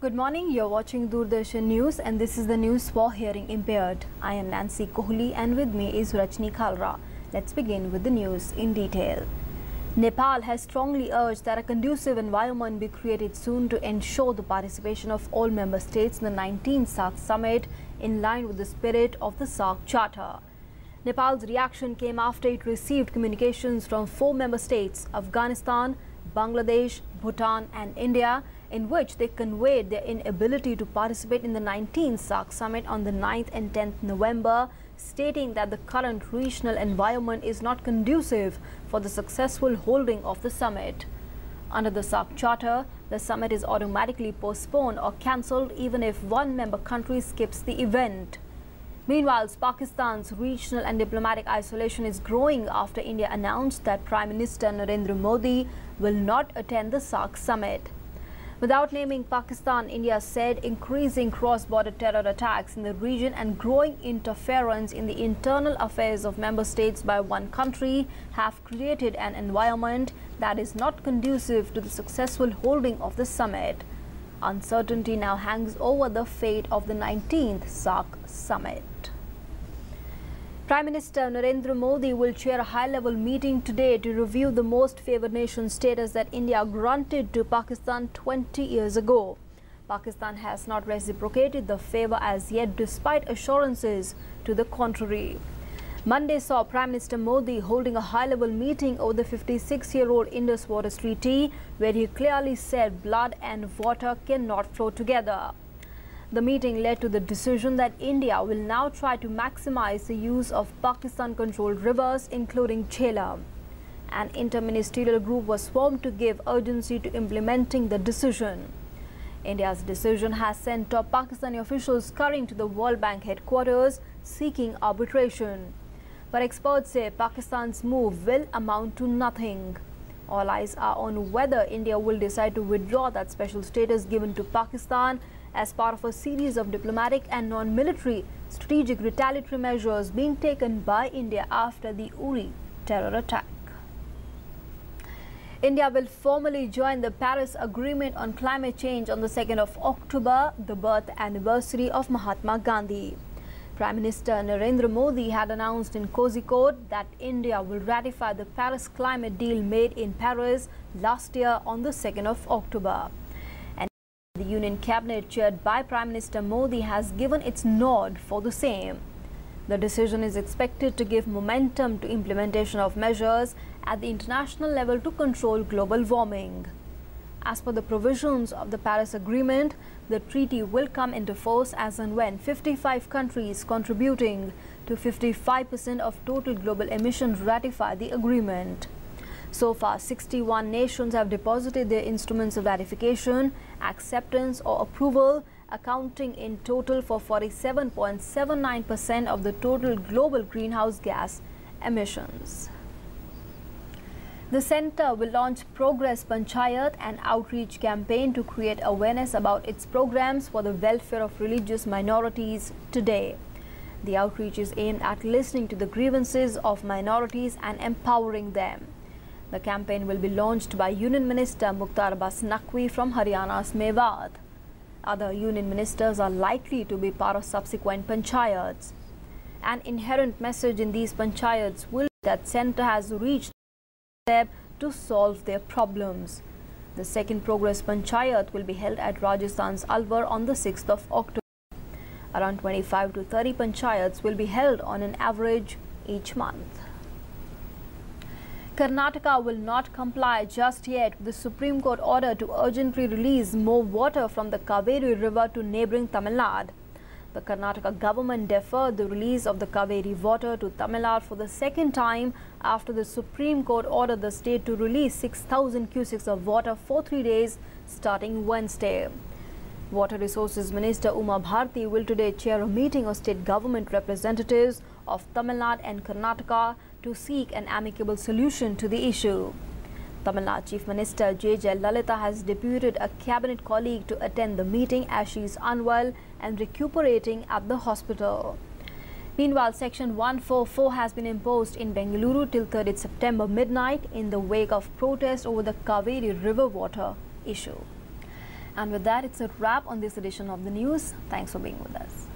good morning. You're watching Doordarshan News and this is the news for hearing impaired. I am Nancy Kohli and with me is Rajni Khalra. Let's begin with the news in detail. Nepal has strongly urged that a conducive environment be created soon to ensure the participation of all member states in the 19th SAARC summit in line with the spirit of the SAARC Charter. Nepal's reaction came after it received communications from four member states, Afghanistan, Bangladesh, Bhutan and India, in which they conveyed their inability to participate in the 19th SAARC summit on the 9th and 10th November, stating that the current regional environment is not conducive for the successful holding of the summit. Under the SAARC Charter, the summit is automatically postponed or cancelled even if one member country skips the event. Meanwhile, Pakistan's regional and diplomatic isolation is growing after India announced that Prime Minister Narendra Modi will not attend the SAARC summit. Without naming Pakistan, India said increasing cross-border terror attacks in the region and growing interference in the internal affairs of member states by one country have created an environment that is not conducive to the successful holding of the summit. Uncertainty now hangs over the fate of the 19th SAARC summit. Prime Minister Narendra Modi will chair a high-level meeting today to review the most favored nation status that India granted to Pakistan 20 years ago. Pakistan has not reciprocated the favor as yet despite assurances to the contrary. Monday saw Prime Minister Modi holding a high-level meeting over the 56-year-old Indus Waters Treaty where he clearly said blood and water cannot flow together. The meeting led to the decision that India will now try to maximize the use of Pakistan-controlled rivers, including Jhelum. An interministerial group was formed to give urgency to implementing the decision. India's decision has sent top Pakistani officials scurrying to the World Bank headquarters seeking arbitration. But experts say Pakistan's move will amount to nothing. All eyes are on whether India will decide to withdraw that special status given to Pakistan as part of a series of diplomatic and non-military strategic retaliatory measures being taken by India after the Uri terror attack. India will formally join the Paris Agreement on Climate Change on the 2nd of October, the birth anniversary of Mahatma Gandhi. Prime Minister Narendra Modi had announced in Kozhikode that India will ratify the Paris climate deal made in Paris last year on the 2nd of October. The Union Cabinet chaired by Prime Minister Modi has given its nod for the same. The decision is expected to give momentum to implementation of measures at the international level to control global warming. As per the provisions of the Paris Agreement, the treaty will come into force as and when 55 countries contributing to 55% of total global emissions ratify the agreement. So far, 61 nations have deposited their instruments of ratification, acceptance or approval, accounting in total for 47.79% of the total global greenhouse gas emissions. The centre will launch Progress Panchayat, an outreach campaign to create awareness about its programs for the welfare of religious minorities today. The outreach is aimed at listening to the grievances of minorities and empowering them. The campaign will be launched by Union Minister Mukhtar Abbas Naqvi from Haryana's Mewat. Other union ministers are likely to be part of subsequent panchayats. An inherent message in these panchayats will be that centre has reached step to solve their problems. The second progress panchayat will be held at Rajasthan's Alwar on the 6th of October. Around 25 to 30 panchayats will be held on an average each month. Karnataka will not comply just yet with the Supreme Court order to urgently release more water from the Kaveri River to neighbouring Tamil Nadu. The Karnataka government deferred the release of the Kaveri water to Tamil Nadu for the second time after the Supreme Court ordered the state to release 6,000 cusecs of water for three days starting Wednesday. Water Resources Minister Uma Bharti will today chair a meeting of state government representatives of Tamil Nadu and Karnataka to seek an amicable solution to the issue. Tamil Nadu Chief Minister Jayalalithaa has deputed a cabinet colleague to attend the meeting as she is unwell and recuperating at the hospital. Meanwhile, Section 144 has been imposed in Bengaluru till 30 September midnight in the wake of protest over the Kaveri river water issue. And with that, it's a wrap on this edition of the news. Thanks for being with us.